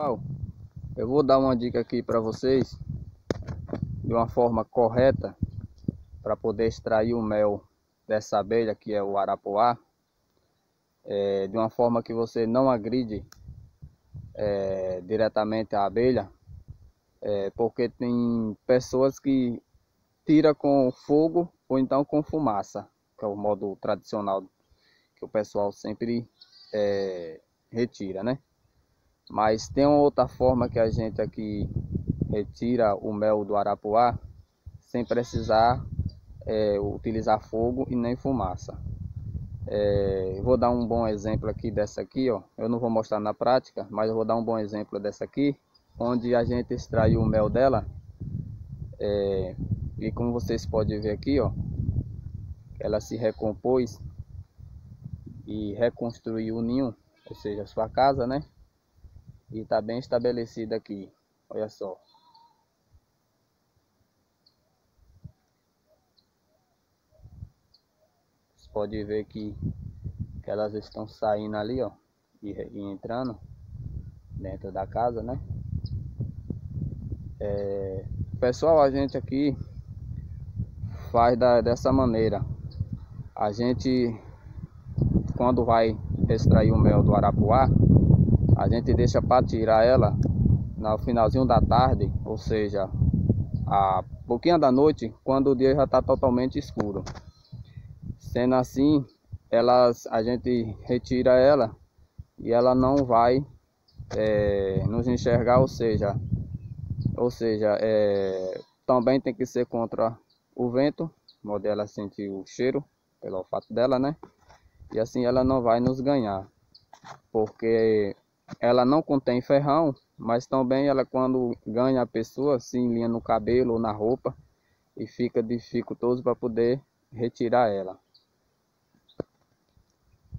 Pessoal, eu vou dar uma dica aqui para vocês de uma forma correta para poder extrair o mel dessa abelha que é o arapuá. É, de uma forma que você não agride é, diretamente a abelha é, porque tem pessoas que tira com fogo ou então com fumaça que é o modo tradicional que o pessoal sempre é, retira né mas tem uma outra forma que a gente aqui retira o mel do arapuá sem precisar é, utilizar fogo e nem fumaça. É, vou dar um bom exemplo aqui dessa aqui, ó. Eu não vou mostrar na prática, mas eu vou dar um bom exemplo dessa aqui, onde a gente extraiu o mel dela. É, e como vocês podem ver aqui, ó, ela se recompôs e reconstruiu o ninho, ou seja, sua casa, né? E está bem estabelecida aqui. Olha só. Você pode ver que, que elas estão saindo ali, ó. E, e entrando dentro da casa, né? É, pessoal, a gente aqui faz da, dessa maneira. A gente, quando vai extrair o mel do arapuá, a gente deixa para tirar ela no finalzinho da tarde, ou seja, a pouquinho da noite, quando o dia já está totalmente escuro. Sendo assim, elas, a gente retira ela e ela não vai é, nos enxergar, ou seja, ou seja, é, também tem que ser contra o vento, modo ela sentir o cheiro pelo olfato dela, né? E assim ela não vai nos ganhar, porque ela não contém ferrão, mas também ela quando ganha a pessoa, se linha no cabelo ou na roupa e fica dificultoso para poder retirar ela.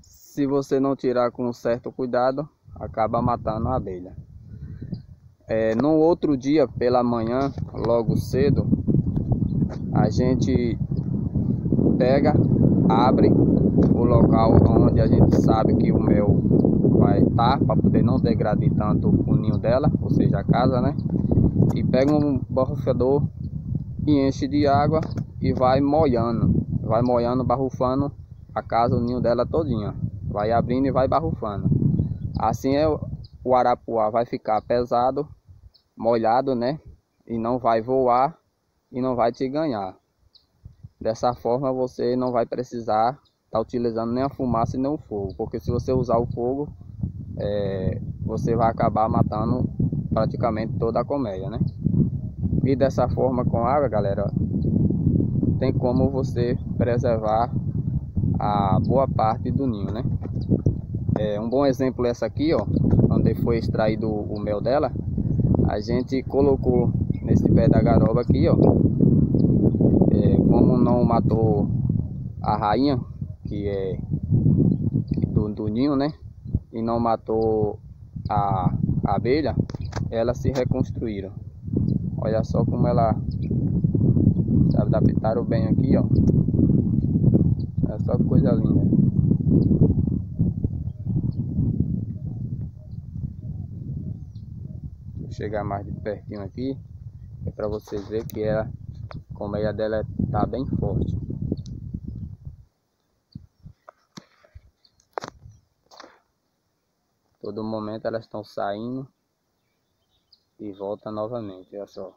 Se você não tirar com certo cuidado, acaba matando a abelha. É, no outro dia, pela manhã, logo cedo, a gente pega, abre o local onde a gente sabe que o mel tá, para poder não degradar tanto o ninho dela, ou seja, a casa, né? E pega um borrifador e enche de água e vai molhando, vai molhando, barrufando a casa, o ninho dela todinha. Vai abrindo e vai barrufando. Assim é o arapuá vai ficar pesado, molhado, né? E não vai voar e não vai te ganhar. Dessa forma você não vai precisar estar tá utilizando nem a fumaça e nem o fogo, porque se você usar o fogo, é, você vai acabar matando praticamente toda a colmeia, né? E dessa forma com água, galera, tem como você preservar a boa parte do ninho, né? É, um bom exemplo é essa aqui, ó, onde foi extraído o mel dela, a gente colocou nesse pé da garoba aqui, ó, é, como não matou a rainha, que é do, do ninho, né? E não matou a, abelha, elas se reconstruíram. Olha só como ela se adaptaram bem aqui, ó. É só coisa linda. Vou chegar mais de pertinho aqui, é para vocês verem que ela, a colmeia dela tá bem forte. Todo momento elas estão saindo e volta novamente, olha só.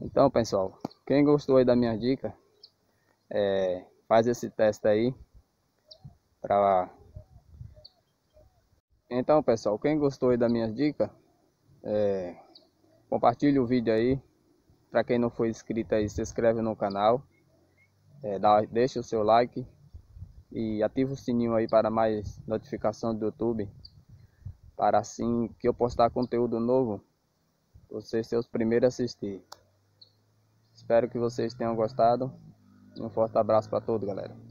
Então pessoal, quem gostou aí da minha dica, é, faz esse teste aí para então, pessoal, quem gostou da minha dica, é, compartilhe o vídeo aí. Para quem não for inscrito aí, se inscreve no canal. É, dá, deixa o seu like e ativa o sininho aí para mais notificação do YouTube. Para assim que eu postar conteúdo novo, vocês ser os primeiros a assistir. Espero que vocês tenham gostado. Um forte abraço para todos, galera.